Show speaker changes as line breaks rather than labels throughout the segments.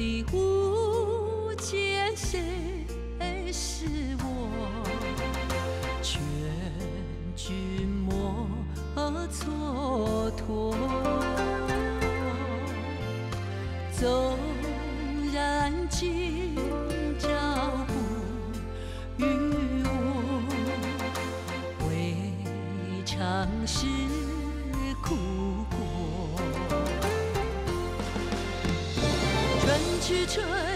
天地无去追。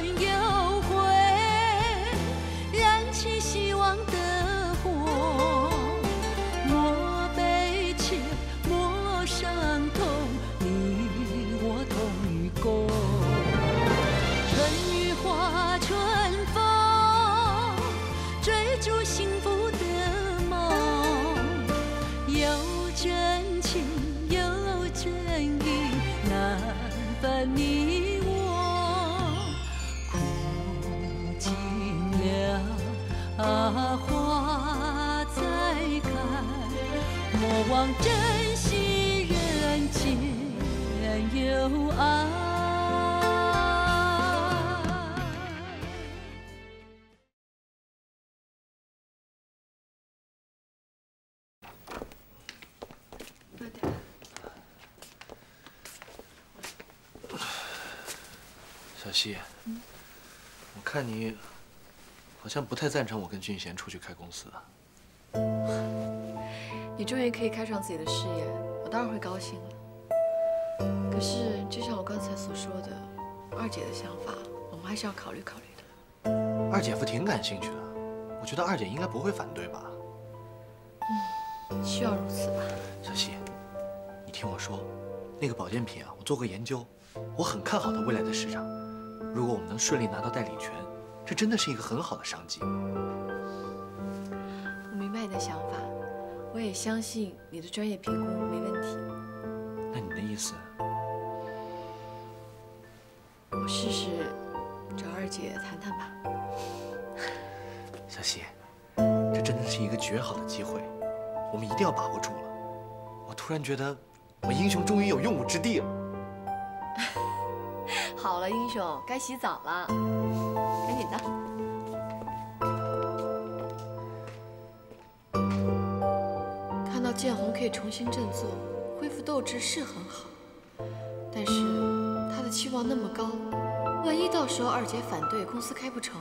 小溪，我看你好像不太赞成我跟俊贤出去开公司啊。
你终于可以开创自己的事业，我当然会高兴了。可是，就像我刚才所说的，二姐的想法，我们还是要考虑考虑的。
二姐夫挺感兴趣的，我觉得二姐应该不会反对吧？
嗯需要如此吧？
小溪，你听我说，那个保健品啊，我做过研究，我很看好它未来的市场。如果我们能顺利拿到代理权，这真的是一个很好的商机。
我明白你的想法，我也相信你的专业评估没问题。
那你的意思？
我试试找二姐谈谈吧。
小溪，这真的是一个绝好的机会，我们一定要把握住了。我突然觉得，我英雄终于有用武之地了。
好，英雄，该洗澡了，赶紧的。看到建红可以重新振作，恢复斗志是很好，但是他的期望那么高，万一到时候二姐反对，公司开不成，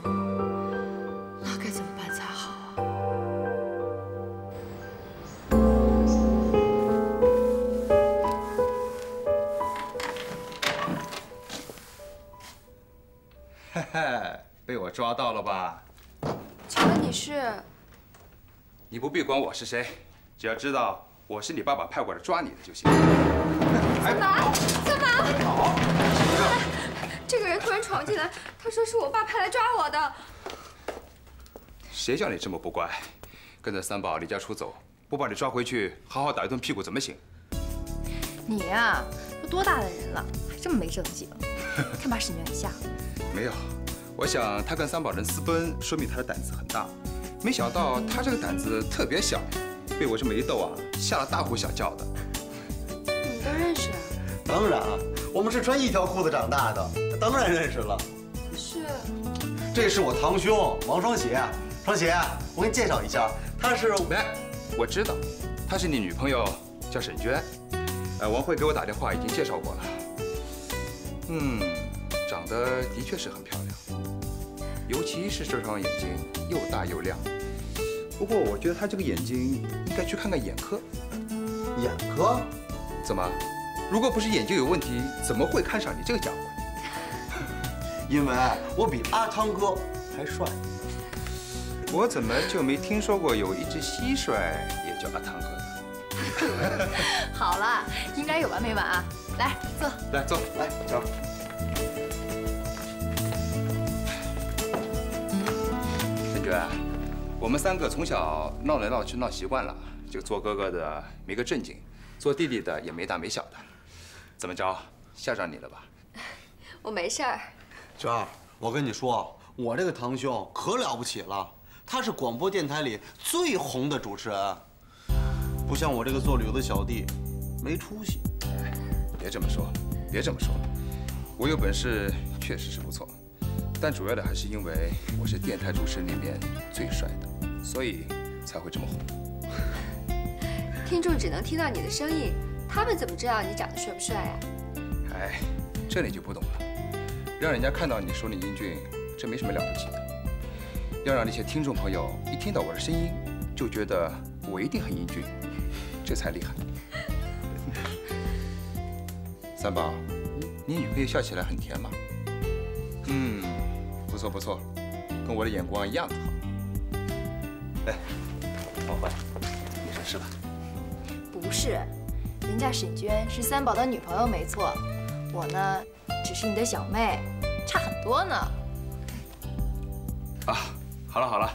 管我是谁，只要知道我是你爸爸派过来抓你的就行。
三宝，三宝！这个人突然闯进来，他说是我爸派来抓我的。
谁叫你这么不乖？跟着三宝离家出走，不把你抓回去，好好打一顿屁股怎么行？
你呀、都多大的人了，还这么没正经，看把沈源吓。
没有，我想他跟三宝人私奔，说明他的胆子很大。没想到他这个胆子特别小，被我这么一逗啊，吓得大呼小叫的。
你们都认识啊？
当然啊，我们是穿一条裤子长大的，当然认识了。
可是
这是我堂兄王双喜，双喜，我给你介绍一下，他是
来，我知道，她是你女朋友，叫沈娟。呃，王慧给我打电话已经介绍过了。嗯，长得的确是很漂亮，尤其是这双眼睛又大又亮。不过我觉得他这个眼睛应该去看看眼科。
眼科？
怎么？如果不是眼睛有问题，怎么会看上你这个家伙？
因为我比阿汤哥还帅。
我怎么就没听说过有一只蟋蟀也叫阿汤哥呢？
好了，应该有完没完啊？来坐。
来坐，
来，走。
沈娟，我们三个从小闹来闹去闹习惯了，这个做哥哥的没个正经，做弟弟的也没大没小的。怎么着，吓着你了吧？
我没事儿。
娟儿，我跟你说，我这个堂兄可了不起了，他是广播电台里最红的主持人，不像我这个做旅游的小弟，没出息。
别这么说，别这么说。我有本事确实是不错，但主要的还是因为我是电台主持人里面最帅的，所以才会这么红。
听众只能听到你的声音，他们怎么知道你长得帅不帅啊？
哎，这你就不懂了。让人家看到你说你英俊，这没什么了不起的。要让那些听众朋友一听到我的声音，就觉得我一定很英俊，这才厉害。三宝，你女朋友笑起来很甜吗？嗯，不错不错，跟我的眼光一样的好。来，王欢，你说是吧？
不是，人家沈娟是三宝的女朋友没错，我呢只是你的小妹，差很多呢。
啊，好了好了，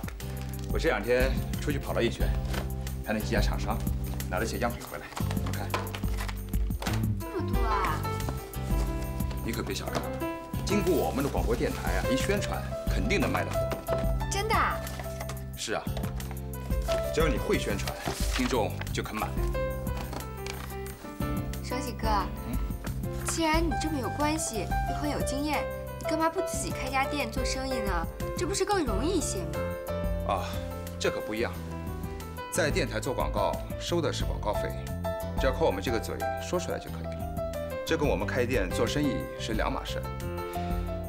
我这两天出去跑了一圈，看了几家厂商，拿了些样品回来，你看。
这么多啊！
你可别小看了，经过我们的广播电台啊，一宣传，肯定能卖得火。
真的啊？
是啊，只要你会宣传，听众就肯买。
双喜哥，既然你这么有关系，又很有经验，你干嘛不自己开家店做生意呢？这不是更容易一些吗？
啊，这可不一样，在电台做广告收的是广告费，只要靠我们这个嘴说出来就可以了。这跟我们开店做生意是两码事。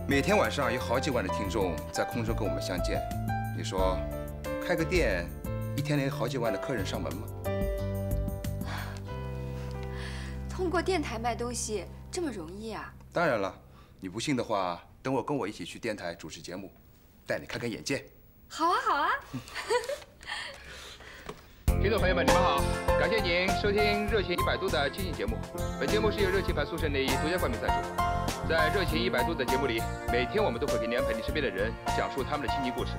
每天晚上有好几万的听众在空中跟我们相见，你说开个店一天能有好几万的客人上门吗？
通过电台卖东西这么容易啊？
当然了，你不信的话，等我跟我一起去电台主持节目，带你开开眼界。
好啊，好啊。
听众朋友们，你们好，感谢您收听热情一百度的亲情节目。本节目是由热情牌速胜内衣独家冠名赞助。在热情一百度的节目里，每天我们都会给您安排你身边的人讲述他们的亲情故事。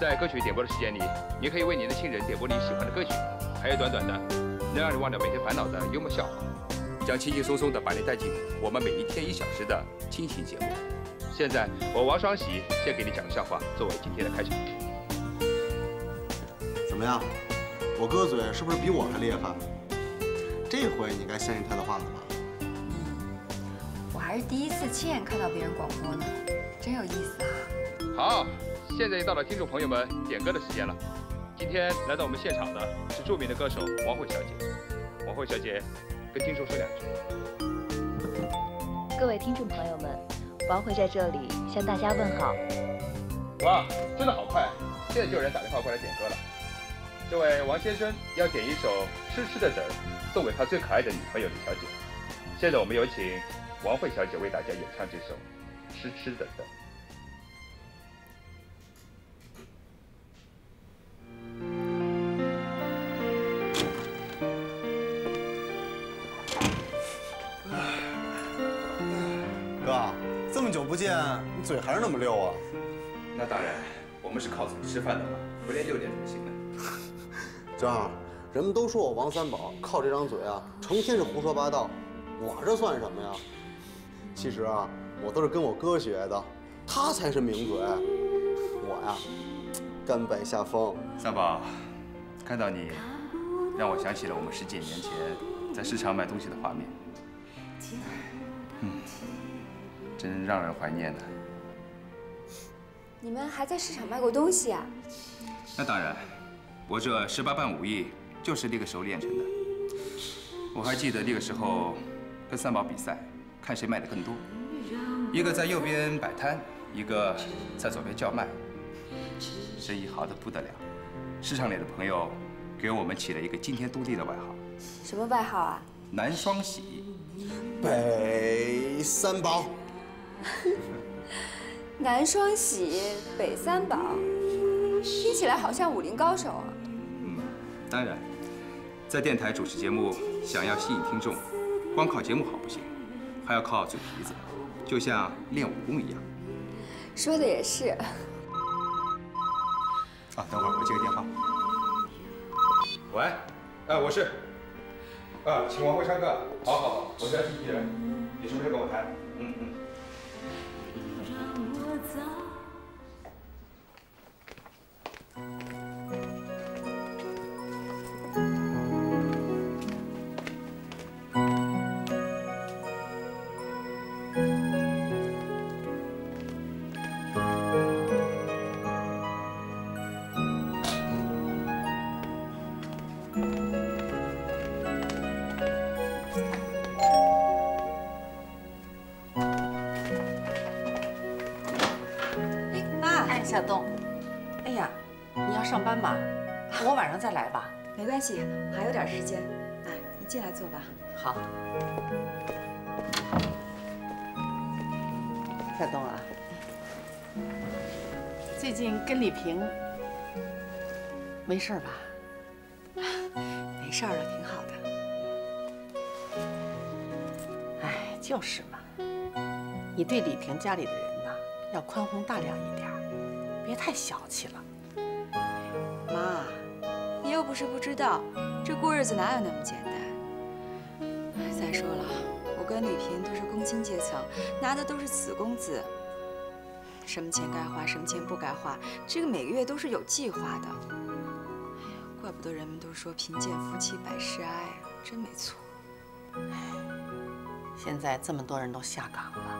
在歌曲点播的时间里，你可以为您的亲人点播你喜欢的歌曲，还有短短的能让你忘掉每天烦恼的幽默笑话，将轻轻松松的把你带进我们每一天一小时的亲情节目。现在，我王双喜先给你讲个笑话，作为今天的开场。
怎么样？我哥嘴是不是比我还厉害？这回你该相信他的话了吧？
我还是第一次亲眼看到别人广播呢，真有意思啊！
好，现在又到了听众朋友们点歌的时间了。今天来到我们现场的是著名的歌手王慧小姐。王慧小姐，跟听众说两句。
各位听众朋友们，王慧在这里向大家问好。
哇，真的好快，现在就有人打电话过来点歌了。这位王先生要点一首《痴痴的等》，送给他最可爱的女朋友李小姐。现在我们有请王慧小姐为大家演唱这首《痴痴的等》。
哥，这么久不见，你嘴还是那么溜啊？
那当然，我们是靠嘴吃饭的嘛，不练六点怎么行呢？
正好，人们都说我王三宝靠这张嘴啊，成天是胡说八道，我这算什么呀？其实啊，我都是跟我哥学的，他才是名嘴，我呀，甘拜下风。
三宝，看到你，让我想起了我们十几年前在市场买东西的画面。嗯，真让人怀念呢。
你们还在市场卖过东西啊？
那当然，我这十八般武艺就是那个时候练成的。我还记得那个时候跟三宝比赛，看谁卖的更多。一个在右边摆摊，一个在左边叫卖，生意好的不得了。市场里的朋友给我们起了一个惊天动地的外号，
什么外号啊？
南双喜。
北三宝，
南双喜，北三宝，听起来好像武林高手啊。
嗯，当然，在电台主持节目，想要吸引听众，光靠节目好不行，还要靠嘴皮子，就像练武功一样。
说的也是。
啊，等会儿我接个电话。喂，哎，我是。啊，请王慧唱歌。好好好，我是经纪人，你什么时候跟我谈？嗯嗯。
进来坐吧。
好。小东啊，最近跟李平没事吧？
没事了，挺好
的。哎，就是嘛。你对李平家里的人呢，要宽宏大量一点，别太小气了。
妈，你又不是不知道，这过日子哪有那么简单？再说了，我跟李萍都是工薪阶层，拿的都是死工资，什么钱该花，什么钱不该花，这个每个月都是有计划的。哎呀，怪不得人们都说贫贱夫妻百事哀啊，真没错。
现在这么多人都下岗了，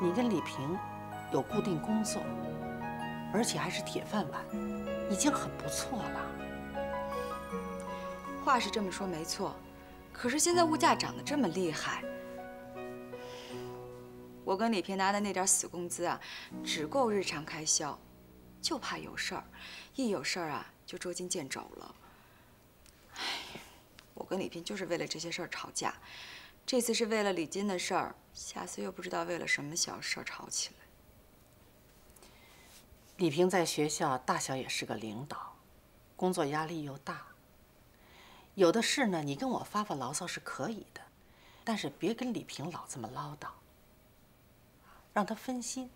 你跟李萍有固定工作，而且还是铁饭碗，已经很不错了。
话是这么说没错，可是现在物价涨得这么厉害，我跟李平拿的那点死工资啊，只够日常开销，就怕有事儿，一有事儿啊就捉襟见肘了。哎，我跟李平就是为了这些事儿吵架。这次是为了李金的事儿，下次又不知道为了什么小事吵起来。
李平在学校大小也是个领导，工作压力又大。有的事呢，你跟我发发牢骚是可以的，但是别跟李平老这么唠叨，让他分心。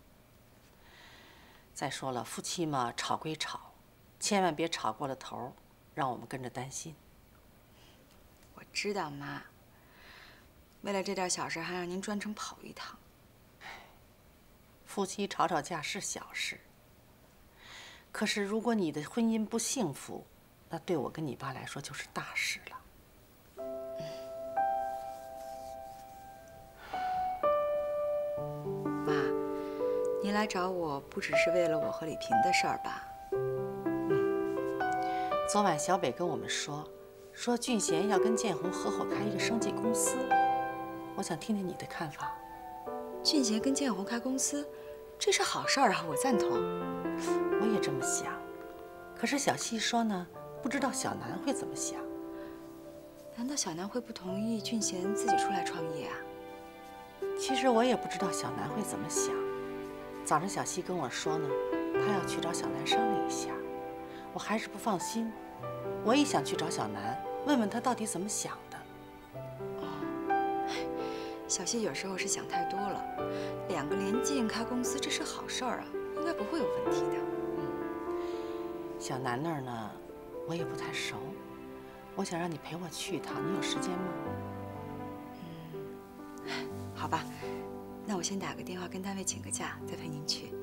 再说了，夫妻嘛，吵归吵，千万别吵过了头，让我们跟着担心。
我知道，妈。为了这点小事，还让您专程跑一趟。
夫妻吵吵架是小事，可是如果你的婚姻不幸福，那对我跟你爸来说就是大事了。
妈，您来找我不只是为了我和李萍的事儿吧？
嗯。昨晚小北跟我们说，说俊贤要跟建红合伙开一个生计公司。我想听听你的看法。
俊贤跟建红开公司，这是好事儿啊，我赞同。
我也这么想。可是小西说呢，不知道小南会怎么想。
难道小南会不同意俊贤自己出来创业啊？
其实我也不知道小南会怎么想。早上小西跟我说呢，他要去找小南商量一下。我还是不放心，我也想去找小南，问问他到底怎么想的。
小西有时候是想太多了，两个连进开公司，这是好事儿啊，应该不会有问题的。
嗯，小南那儿呢，我也不太熟，我想让你陪我去一趟，你有时间吗？
嗯，好吧，那我先打个电话跟单位请个假，再陪您去。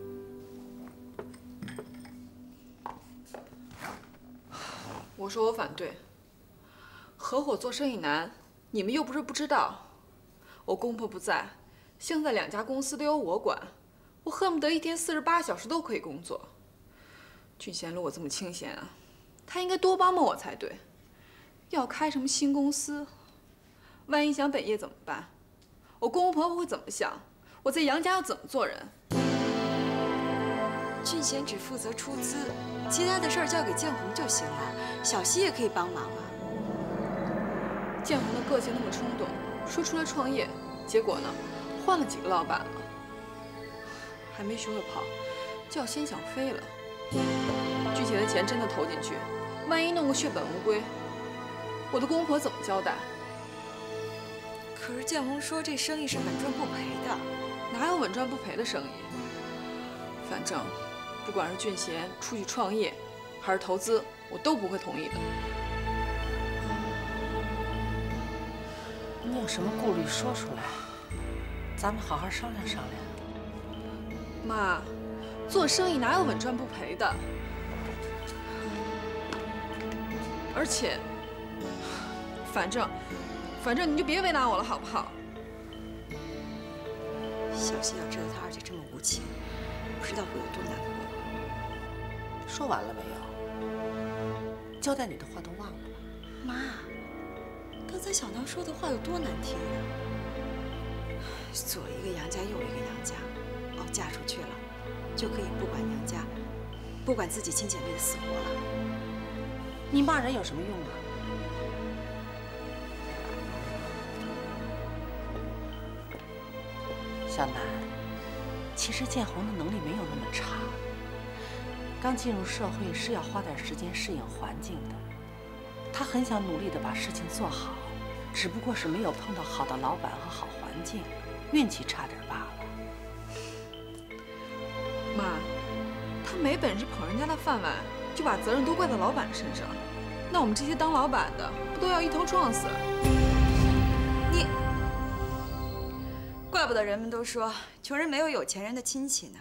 我说我反对，合伙做生意难，你们又不是不知道。我公婆不在，现在两家公司都由我管，我恨不得一天四十八小时都可以工作。俊贤如果这么清闲啊，他应该多帮帮我才对。要开什么新公司，万一想本业怎么办？我公公婆婆会怎么想？我在杨家要怎么做人？
俊贤只负责出资，其他的事儿交给建红就行了。小西也可以帮忙啊。
建红的个性那么冲动。说出来创业，结果呢，换了几个老板了，还没学会跑，就要先想飞了。具体的钱真的投进去，万一弄个血本无归，我的公婆怎么交代？
可是建宏说这生意是稳赚不赔的，
哪有稳赚不赔的生意？反正，不管是俊贤出去创业，还是投资，我都不会同意的。
你有什么顾虑说出来，咱们好好商量商量。
妈，做生意哪有稳赚不赔的？而且，反正，反正你就别为难我了，好不好？
小希要知道他二姐这么无情，不知道会有多难过。
说完了没有？交代你的话都忘了吗？
妈。刚才小南说的话有多难听呀！左一个杨家，右一个杨家，哦，嫁出去了就可以不管娘家，不管自己亲姐妹的死活了。
你骂人有什么用啊？小南，其实建红的能力没有那么差。刚进入社会是要花点时间适应环境的，他很想努力的把事情做好，只不过是没有碰到好的老板和好环境，运气差点罢了。
妈，他没本事捧人家的饭碗，就把责任都怪在老板身上，那我们这些当老板的不都要一头撞死？
你，怪不得人们都说穷人没有有钱人的亲戚呢。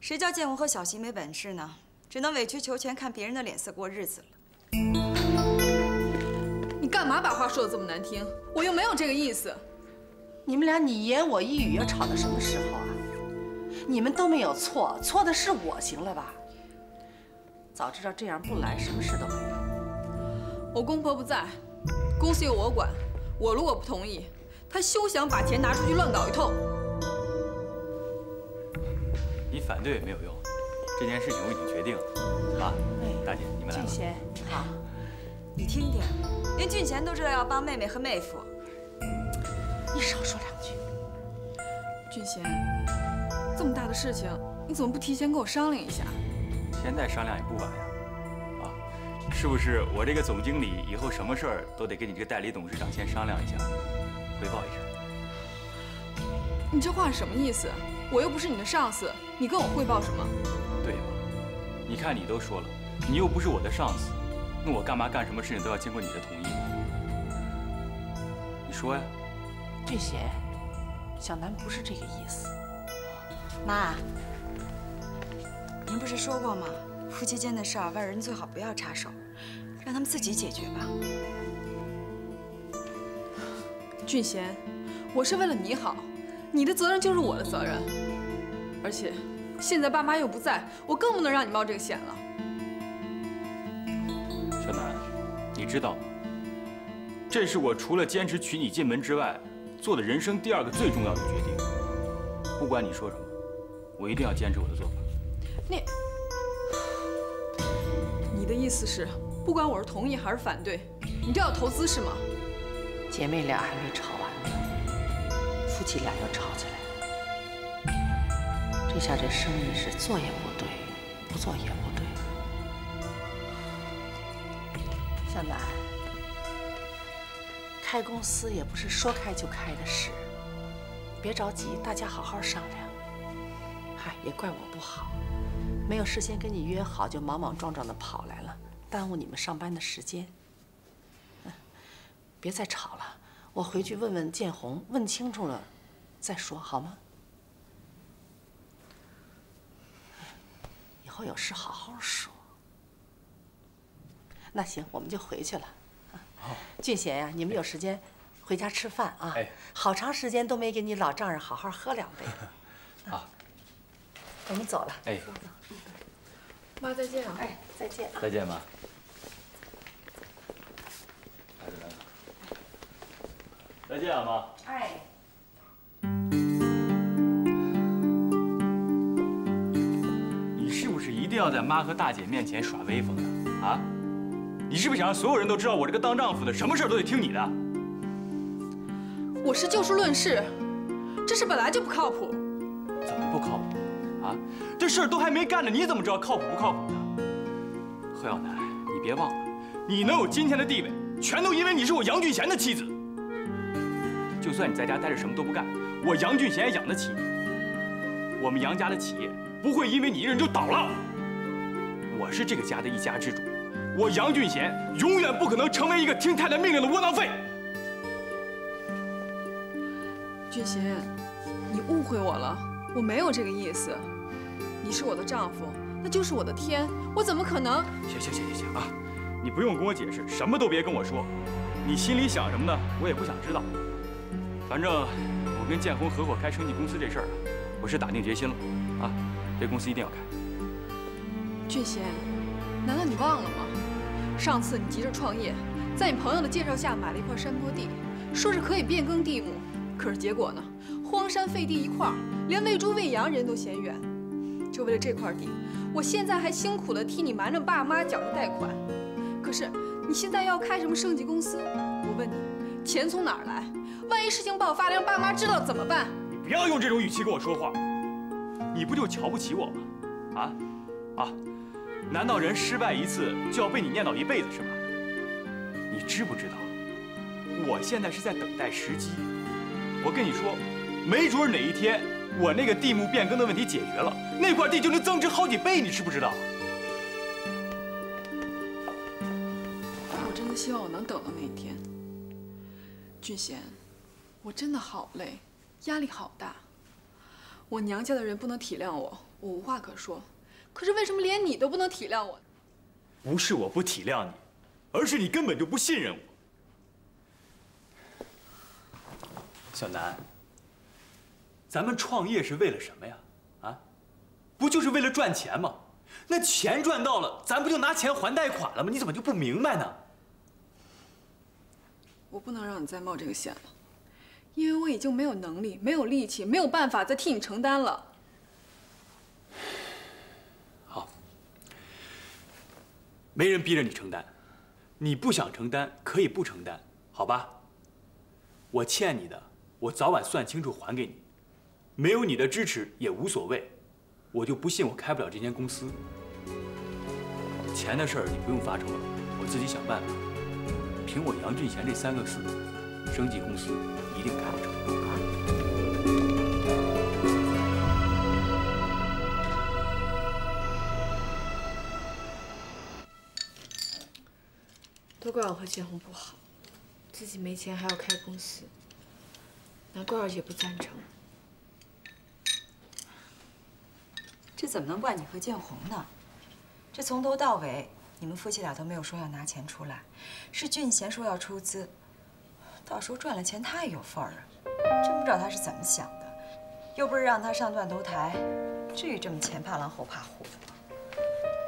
谁叫建宏和小溪没本事呢？只能委曲求全，看别人的脸色过日子了。
你干嘛把话说的这么难听？我又没有这个意思。
你们俩你言我一语，要吵到什么时候啊？你们都没有错，错的是我，行了吧？早知道这样不来，什么事都没有。
我公婆不在，公司由我管。我如果不同意，他休想把钱拿出去乱搞一通。
你反对也没有用，这件事情我已经决定了。妈，大姐，你们来。
俊贤，好。
你听听，连俊贤都知道要帮妹妹和妹夫，
你少说两句。
俊贤，这么大的事情，你怎么不提前跟我商量一下？
现在商量也不晚呀。啊，是不是我这个总经理以后什么事儿都得跟你这个代理董事长先商量一下，汇报一声？
你这话是什么意思？我又不是你的上司，你跟我汇报什么？
对吧？你看你都说了，你又不是我的上司，那我干嘛干什么事情都要经过你的同意？你说呀。
俊贤，小南不是这个意思。
妈，您不是说过吗？夫妻间的事儿，外人最好不要插手，让他们自己解决吧。
俊贤，我是为了你好。你的责任就是我的责任，而且现在爸妈又不在，我更不能让你冒这个险了。
小南，你知道吗？这是我除了坚持娶你进门之外，做的人生第二个最重要的决定。不管你说什么，我一定要坚持我的做法。
你，你的意思是，不管我是同意还是反对，你都要投资是吗？
姐妹俩还没吵完呢。夫妻俩又吵起来了，这下这生意是做也不对，不做也不对。小南，开公司也不是说开就开的事，别着急，大家好好商量。嗨，也怪我不好，没有事先跟你约好，就莽莽撞撞的跑来了，耽误你们上班的时间。别再吵了。我回去问问建红，问清楚了再说，好吗？以后有事好好说。那行，我们就回去了。俊贤呀，你们有时间回家吃饭啊？哎，好长时间都没给你老丈人好好喝两杯。
好，
我们走了。哎，
妈再见啊！
哎，再见啊！
再见，妈。再见，啊，妈。哎。你是不是一定要在妈和大姐面前耍威风呢？啊？你是不是想让所有人都知道我这个当丈夫的，什么事都得听你的？
我是就事论事，这事本来就不靠谱。
怎么不靠谱？啊？这事儿都还没干呢，你怎么知道靠谱不靠谱呢？何耀楠，你别忘了，你能有今天的地位，全都因为你是我杨俊贤的妻子。就算你在家待着什么都不干，我杨俊贤也养得起你。我们杨家的企业不会因为你一人就倒了。我是这个家的一家之主，我杨俊贤永远不可能成为一个听太太命令的窝囊废。
俊贤，你误会我了，我没有这个意思。你是我的丈夫，那就是我的天，我怎么可能？
行行行行行啊，你不用跟我解释，什么都别跟我说。你心里想什么呢？我也不想知道。反正我跟建红合伙开生技公司这事儿，我是打定决心了，啊，这公司一定要开。
俊贤，难道你忘了吗？上次你急着创业，在你朋友的介绍下买了一块山坡地，说是可以变更地亩，可是结果呢？荒山废地一块，连喂猪喂羊人都嫌远。就为了这块地，我现在还辛苦的替你瞒着爸妈缴着贷款，可是你现在要开什么升级公司？我问你，钱从哪儿来？万一事情爆发了，让爸妈知道怎么办？
你不要用这种语气跟我说话，你不就瞧不起我吗？啊啊！难道人失败一次就要被你念叨一辈子是吧？你知不知道，我现在是在等待时机。我跟你说，没准哪一天我那个地目变更的问题解决了，那块地就能增值好几倍，你知不知道？
我真的希望我能等到那一天。俊贤，我真的好累，压力好大。我娘家的人不能体谅我，我无话可说。可是为什么连你都不能体谅我？
不是我不体谅你，而是你根本就不信任我。小南，咱们创业是为了什么呀？啊，不就是为了赚钱吗？那钱赚到了，咱不就拿钱还贷款了吗？你怎么就不明白呢？
我不能让你再冒这个险了，因为我已经没有能力、没有力气、没有办法再替你承担了。
好没人逼着你承担，你不想承担可以不承担，好吧？我欠你的，我早晚算清楚还给你。没有你的支持也无所谓，我就不信我开不了这间公司。钱的事儿你不用发愁了，我自己想办法。凭我杨俊贤这三个字，升级公司一定开得成。
都怪我和建红不好，自己没钱还要开公司，难怪二姐不赞成。
这怎么能怪你和建红呢？这从头到尾，你们夫妻俩都没有说要拿钱出来，是俊贤说要出资，到时候赚了钱他也有份儿啊。真不知道他是怎么想的，又不是让他上断头台，至于这么前怕狼后怕虎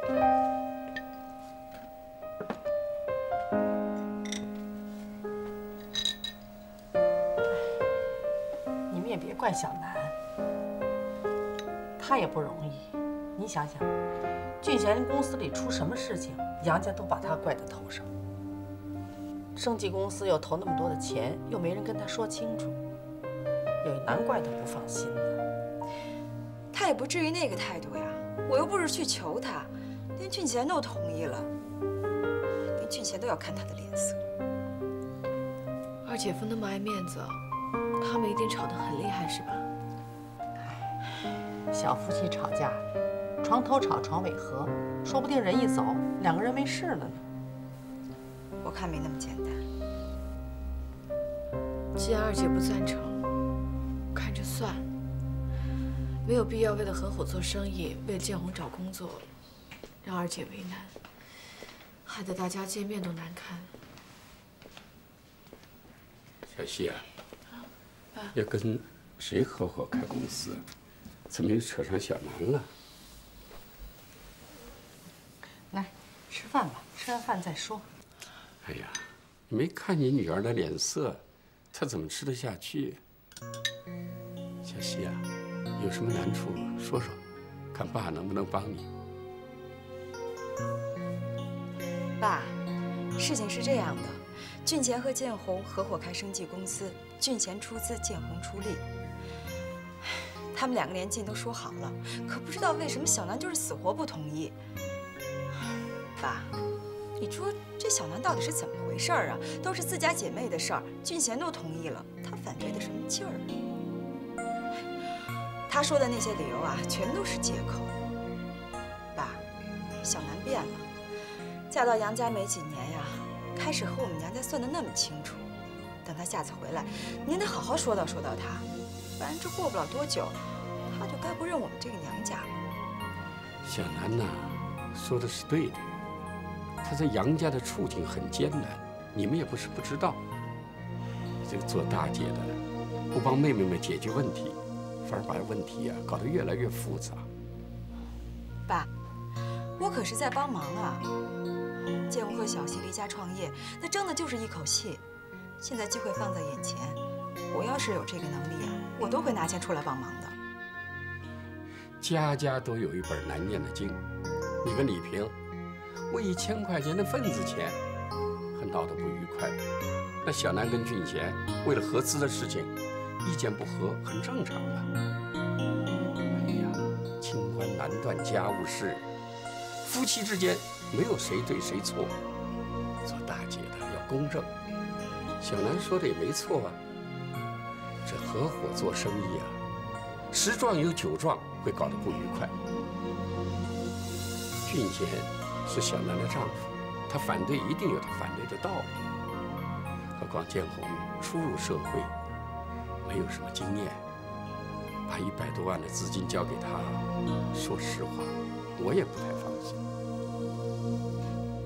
的吗？
你们也别怪小南，他也不容易。你想想，俊贤公司里出什么事情，杨家都把他怪在头上。生技公司又投那么多的钱，又没人跟他说清楚，也难怪他不放心呢。
他也不至于那个态度呀，我又不是去求他，连俊贤都同意了，连俊贤都要看他的脸色。
二姐夫那么爱面子，他们一定吵得很厉害，是吧？
小夫妻吵架，床头吵，床尾和，说不定人一走，两个人没事了呢。
我看没那么简单。
既然二姐不赞成，看着算了，没有必要为了合伙做生意，为了建红找工作，让二姐为难，害得大家见面都难堪。
小希啊，要跟谁合伙开公司？怎么又扯上小南了？
来，吃饭吧，吃完饭再说。
哎呀，你没看你女儿的脸色，她怎么吃得下去？小希啊，有什么难处说说，看爸能不能帮你。
爸，事情是这样的，俊贤和建红合伙开生计公司，俊贤出资，建红出力。他们两个连劲都说好了，可不知道为什么小南就是死活不同意。爸，你说这小南到底是怎么回事啊？都是自家姐妹的事儿，俊贤都同意了，他反对的什么劲儿啊？他说的那些理由啊，全都是借口。爸，小南变了，嫁到杨家没几年呀，开始和我们娘家算得那么清楚。等他下次回来，您得好好说道说道他。不然这过不了多久，他就该不认我们这个娘家了。
小楠呐，说的是对的，他在杨家的处境很艰难，你们也不是不知道。这个做大姐的，不帮妹妹们解决问题，反而把问题呀搞得越来越复杂。
爸，我可是在帮忙啊。建武和小溪离家创业，那争的就是一口气。现在机会放在眼前，我要是有这个能力啊，我都会拿钱出来帮忙的。
家家都有一本难念的经，你跟李平为一千块钱的份子钱，还闹得不愉快。那小南跟俊贤为了合资的事情，意见不合，很正常啊。哎呀，清官难断家务事，夫妻之间没有谁对谁错。做大姐的要公正。小南说的也没错啊。这合伙做生意啊，十撞有九撞会搞得不愉快。俊贤是小南的丈夫，他反对一定有他反对的道理。何况建红初入社会，没有什么经验，把一百多万的资金交给他，说实话，我也不太放心。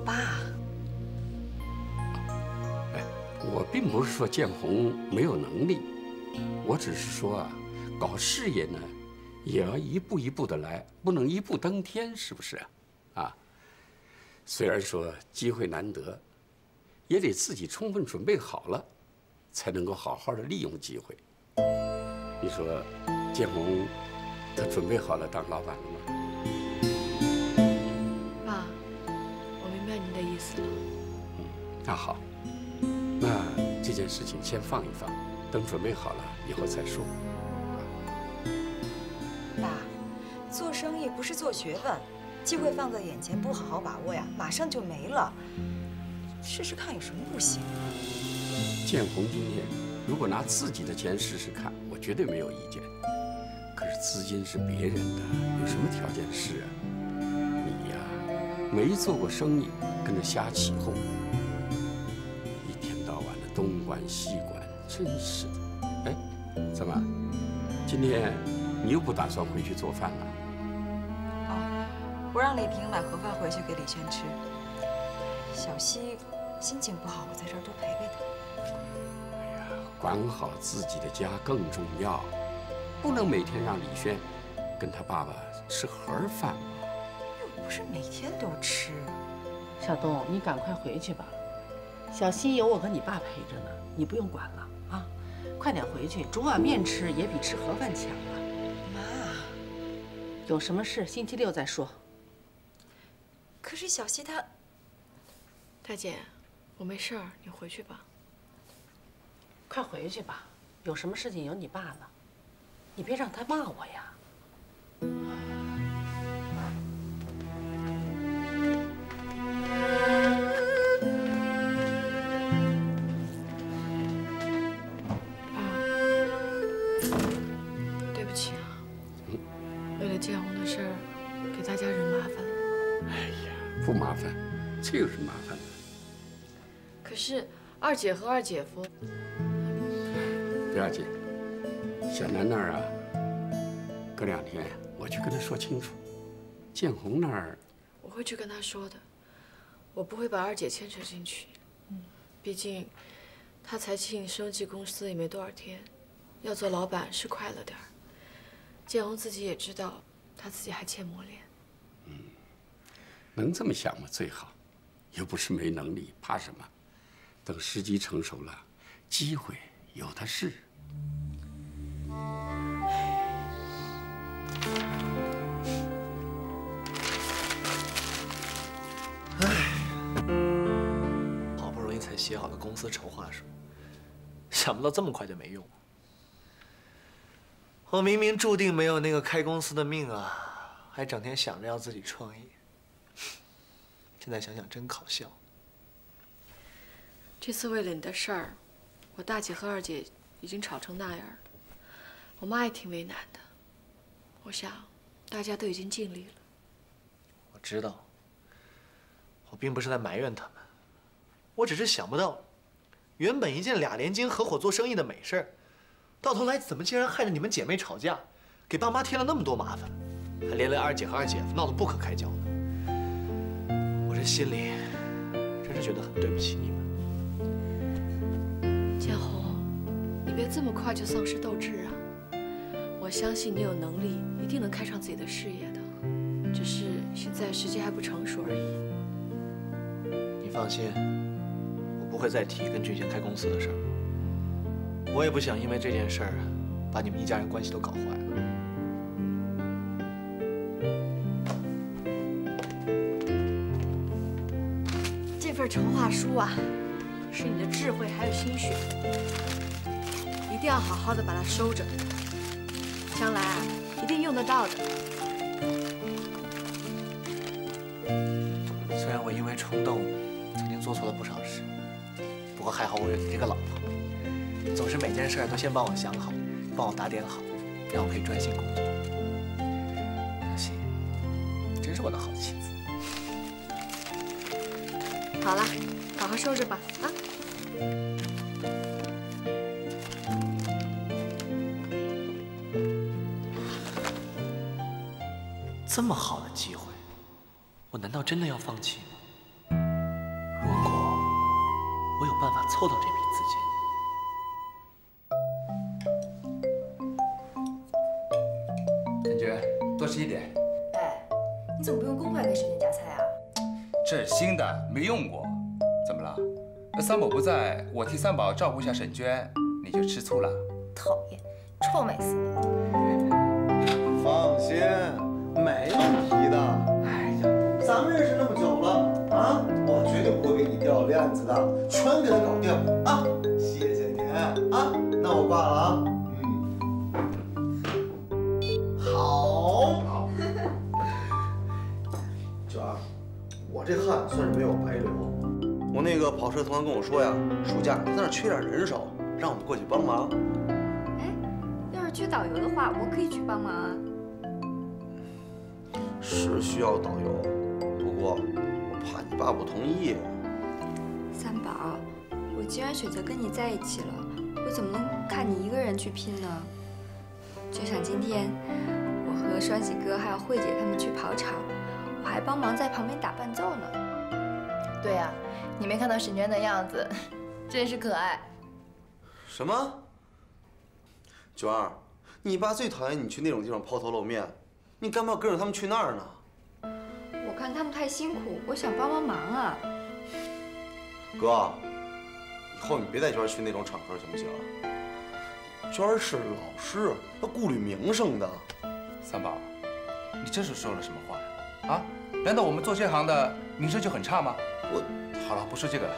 爸，
哎，我并不是说建红没有能力，我只是说啊，搞事业呢，也要一步一步的来，不能一步登天，是不是啊？啊，虽然说机会难得，也得自己充分准备好了，才能够好好的利用机会。你说，建红他准备好了当老板了吗？
爸，我明白您的意思了。
嗯那好，那这件事情先放一放，等准备好了以后再说。
爸，做生意不是做学问，机会放在眼前，不好好把握呀，马上就没了。试试看有什么不行？
建红今天如果拿自己的钱试试看，我绝对没有意见。可是资金是别人的，有什么条件试啊？你呀，没做过生意，跟着瞎起哄，一天到晚的东管西管，真是的。哎，怎么，今天你又不打算回去做饭了？
我让李平买盒饭回去给李轩吃。小西心情不好，我在这儿多陪陪她。
管好自己的家更重要，不能每天让李轩跟他爸爸吃盒饭吧。
又不是每天都吃。
小东，你赶快回去吧。小西有我和你爸陪着呢，你不用管了啊！快点回去，煮碗面吃也比吃盒饭强啊。
妈，
有什么事星期六再说。
可是小溪她……
大姐，我没事儿，你回去吧。
快回去吧，有什么事情有你爸呢，你别让他骂我呀。
二姐和二姐夫，
不要紧，小南那儿啊，隔两天我去跟他说清楚。建红那儿，
我会去跟他说的，我不会把二姐牵扯进去。嗯，毕竟他才进生技公司也没多少天，要做老板是快了点儿。建红自己也知道，他自己还欠磨练。
嗯能这么想嘛最好，又不是没能力，怕什么？等时机成熟了，机会有的是。
好不容易才写好的公司筹划书，想不到这么快就没用。我明明注定没有那个开公司的命啊，还整天想着要自己创业。现在想想真搞笑。
这次为了你的事儿，我大姐和二姐已经吵成那样了，我妈也挺为难的。我想，大家都已经尽力了。
我知道，我并不是在埋怨他们，我只是想不到，原本一件俩连金合伙做生意的美事儿，到头来怎么竟然害得你们姐妹吵架，给爸妈添了那么多麻烦，还连累二姐和二姐夫闹得不可开交。我这心里真是觉得很对不起你们。
你别这么快就丧失斗志啊！我相信你有能力，一定能开创自己的事业的，只是现在时机还不成熟而已。
你放心，我不会再提跟俊贤开公司的事儿。我也不想因为这件事儿把你们一家人关系都搞坏了。
这份筹划书啊，是你的智慧还有心血，一定要好好的把它收着，将来啊一定用得到的。
虽然我因为冲动曾经做错了不少事，不过还好我有你这个老婆，总是每件事都先帮我想好，帮我打点好，让我可以专心工作。可惜，真是我的好妻子。
好了，好好收着吧，啊。
这么好的机会，我难道真的要放弃吗？如果我有办法凑到这笔资
金，沈娟，多吃一点。
哎，你怎么不用公筷给沈娟夹菜啊？
这是新的，没用过。怎么了？那三宝不在，我替三宝照顾一下沈娟，你就吃醋了？
讨厌，臭美死你！
子的，全给他搞定啊！谢谢您啊，那我挂了啊。嗯，好。好。九儿，我这汗算是没有白流。我那个跑车同行跟我说呀，暑假他那儿缺点人手，让我们过去帮忙。
哎要是缺导游的话，我可以去帮忙啊。
是需要导游，不过我怕你爸不同意。
既然选择跟你在一起了，我怎么能看你一个人去拼呢？就像今天，我和双喜哥还有慧姐他们去跑场，我还帮忙在旁边打伴奏呢。
对呀、你没看到沈娟的样子，真是可爱。
什么？九儿，你爸最讨厌你去那种地方抛头露面，你干嘛要跟着他们去那儿呢？
我看他们太辛苦，我想帮帮忙啊。
哥，以后你别带娟儿去那种场合，行不行？娟儿是老师，要顾虑名声的。
三宝，你这是说了什么话呀？啊？难道我们做这行的名声就很差吗？
我，
好了，不说这个了。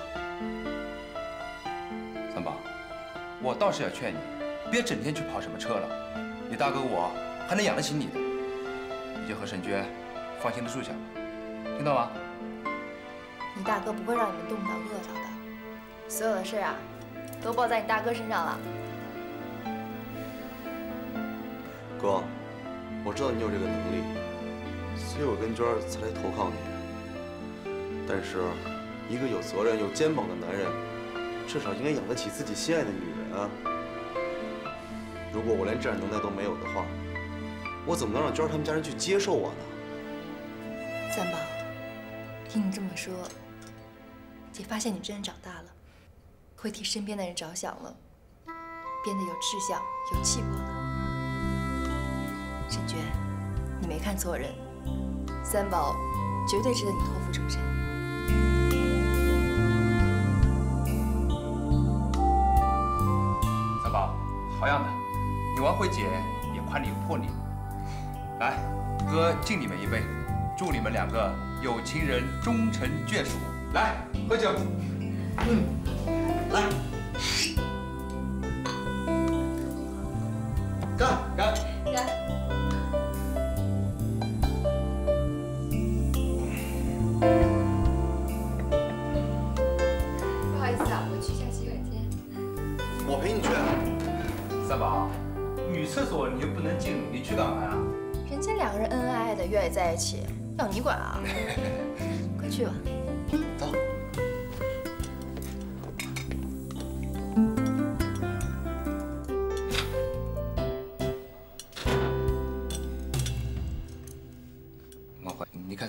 三宝，我倒是要劝你，别整天去跑什么车了。你大哥我还能养得起你的，你就和沈娟放心的住下吧，听到吗？
你大哥不会让你们动不到饿着的，所有的事啊，都报在你大哥身上了。
哥，我知道你有这个能力，所以我跟娟儿才来投靠你。但是，一个有责任、有肩膀的男人，至少应该养得起自己心爱的女人啊。如果我连这点能耐都没有的话，我怎么能让娟儿他们家人去接受我呢？
三宝，听你这么说，姐发现你真的长大了，会替身边的人着想了，变得有志向、有气魄了。沈娟，你没看错人，三宝绝对值得你托付终身。
三宝，好样的！你王慧姐也夸你有魄力。来，哥敬你们一杯，祝你们两个有情人终成眷属。来，喝酒。
嗯，来，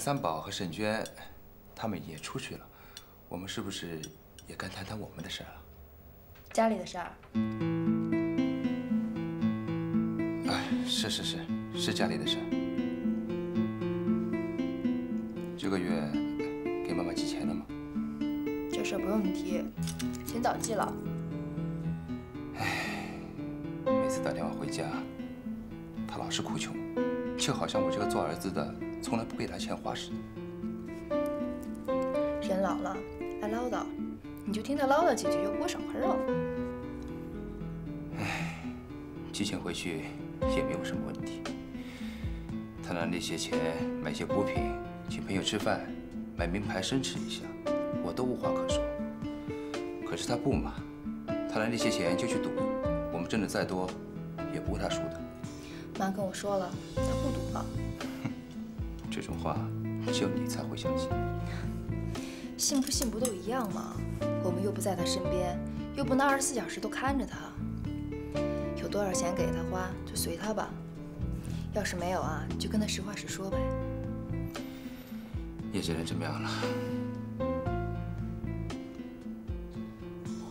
三宝和沈娟，他们也出去了，我们是不是也该谈谈我们的事儿了？
家里的事儿，
哎，是是是，是家里的事儿。这个月给妈妈寄钱了吗？
这事儿不用你提，钱早寄了。
每次打电话回家，他老是哭穷，就好像我这个做儿子的从来不给他钱花似的。
人老了，爱唠叨，你就听他唠叨几句，又不会少块肉。
哎，寄钱回去也没有什么问题。他拿那些钱买些补品，请朋友吃饭，买名牌奢侈一下，我都无话可说。可是他不嘛，他拿那些钱就去赌，我们挣的再多，也不会他输的。
妈跟我说了，他不赌了。
这种话只有你才会相信。
信不信不都一样吗？我们又不在他身边，又不能二十四小时都看着他。有多少钱给他花就随他吧。要是没有啊，就跟他实话实说呗。
叶先生怎么样了。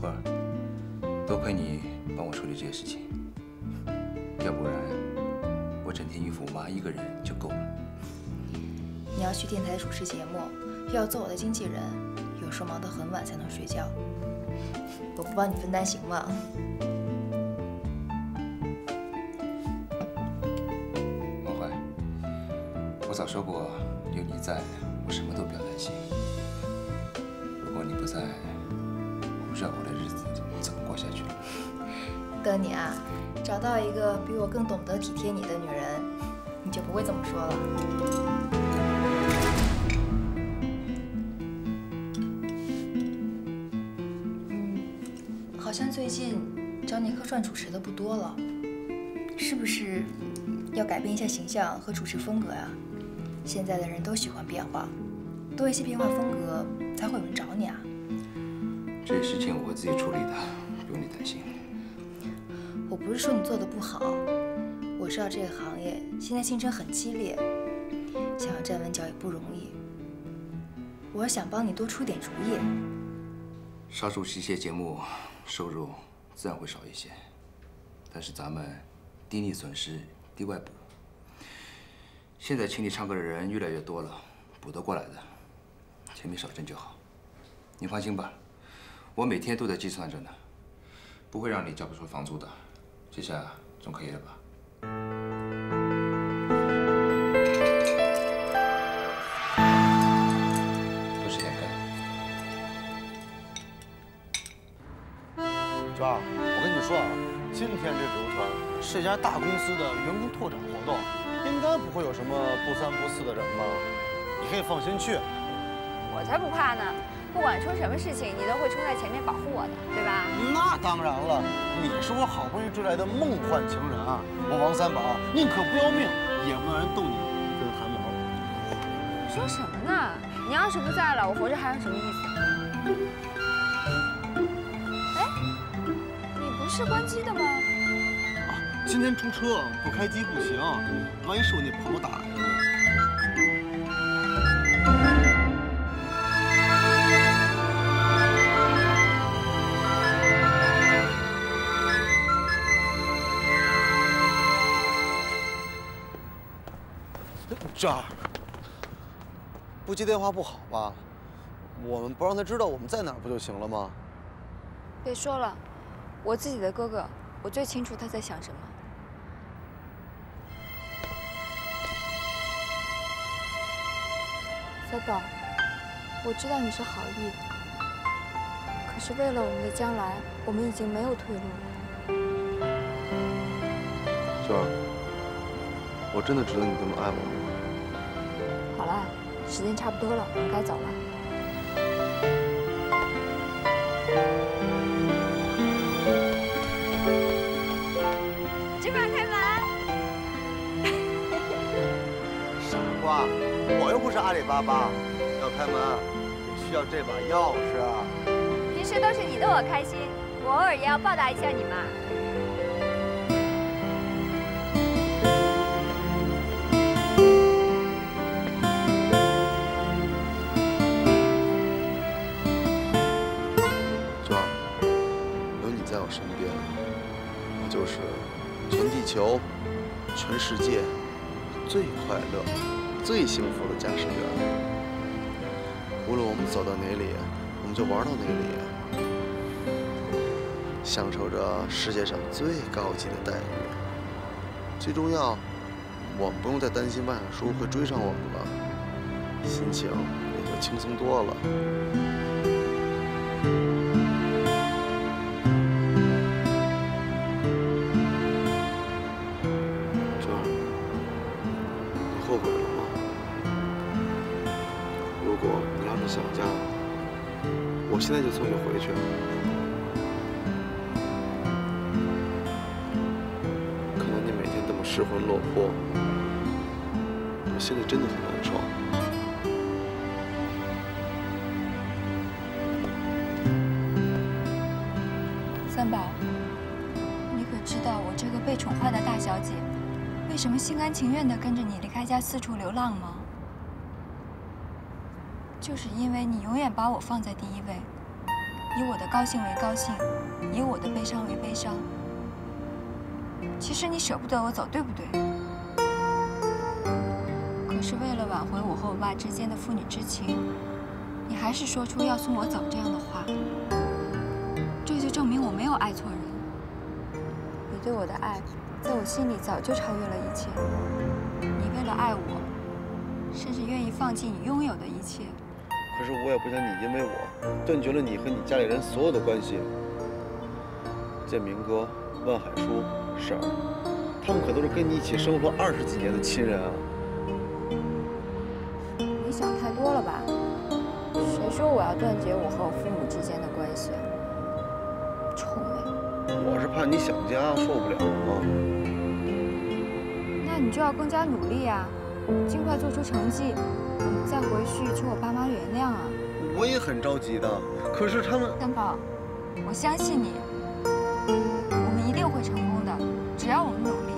慧儿，多亏你帮我处理这些事情，要不然我整天应付我妈一个人就。
你要去电台主持节目，又要做我的经纪人，有时候忙到很晚才能睡觉。我不帮你分担行吗？
孟怀，我早说过，有你在，我什么都不要担心。如果你不在，我不知道我的日子怎么过下去了。
等你啊，找到一个比我更懂得体贴你的女人，你就不会这么说了。好像最近找你客串主持的不多了，是不是要改变一下形象和主持风格呀？现在的人都喜欢变化，多一些变化风格，才会有人找你啊。
这些事情我会自己处理的，不用你担心。
我不是说你做的不好，我知道这个行业现在竞争很激烈，想要站稳脚也不容易。我是想帮你多出点主意。
少主持一些节目，收入自然会少一些。但是咱们低利损失低外补。现在请你唱歌的人越来越多了，补得过来的，钱没少挣就好。你放心吧，我每天都在计算着呢，不会让你交不出房租的。这下总可以了吧？
程是一家大公司的员工拓展活动，应该不会有什么不三不四的人吧？你可以放心去。
我才不怕呢！不管出什么事情，你都会冲在前面保护我的，对吧？
那当然了，你是我好不容易追来的梦幻情人啊！我王三宝宁可不要命，也不让人动你一根汗毛。
你说什么呢？你要是不在了，我活着还有什么意思？哎，你不是关机的吗？
今天出车不开机不行，万一是我那朋友打来的。这儿，不接电话不好吧？我们不让他知道我们在哪儿不就行了吗？
别说了，我自己的哥哥，我最清楚他在想什么。小宝，我知道你是好意，可是为了我们的将来，我们已经没有退路了。
娟儿，我真的值得你这么爱我吗？
好了，时间差不多了，我们该走了。
是阿里巴巴，要开门得需要这把钥匙。
平时都是你逗我开心，我偶尔也要报答一下你嘛。
娟儿，有你在我身边，我就是全地球、全世界最快乐、最幸福的驾驶员。无论我们走到哪里，我们就玩到哪里，享受着世界上最高级的待遇。最重要，我们不用再担心万叔会追上我们了，心情也就轻松多了。
现在就送你回去。看到你每天这么失魂落魄，我心里真的很难受。
三宝，你可知道我这个被宠坏的大小姐，为什么心甘情愿地跟着你离开家四处流浪吗？就是因为你永远把我放在第一位，以我的高兴为高兴，以我的悲伤为悲伤。其实你舍不得我走，对不对？可是为了挽回我和我爸之间的父女之情，你还是说出要送我走这样的话。这就证明我没有爱错人。你对我的爱，在我心里早就超越了一切。你为了爱我，甚至愿意放弃你拥有的一切。
可是我也不想你因为我断绝了你和你家里人所有的关系。建明哥、万海叔、婶儿，他们可都是跟你一起生活二十几年的亲人啊！
你想太多了吧？谁说我要断绝我和我父母之间的关系？臭美！
我是怕你想家受不了啊。
那你就要更加努力啊，尽快做出成绩，再回去求我爸妈原谅啊！
我也很着急的，可是他们……
三宝，我相信你，我们一定会成功的，只要我们努力。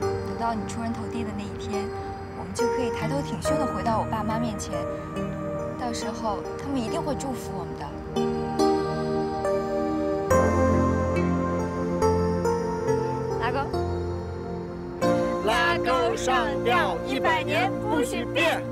等到你出人头地的那一天，我们就可以抬头挺胸的回到我爸妈面前，到时候他们一定会祝福我们的。拉钩。
拉钩上吊一百年不许变。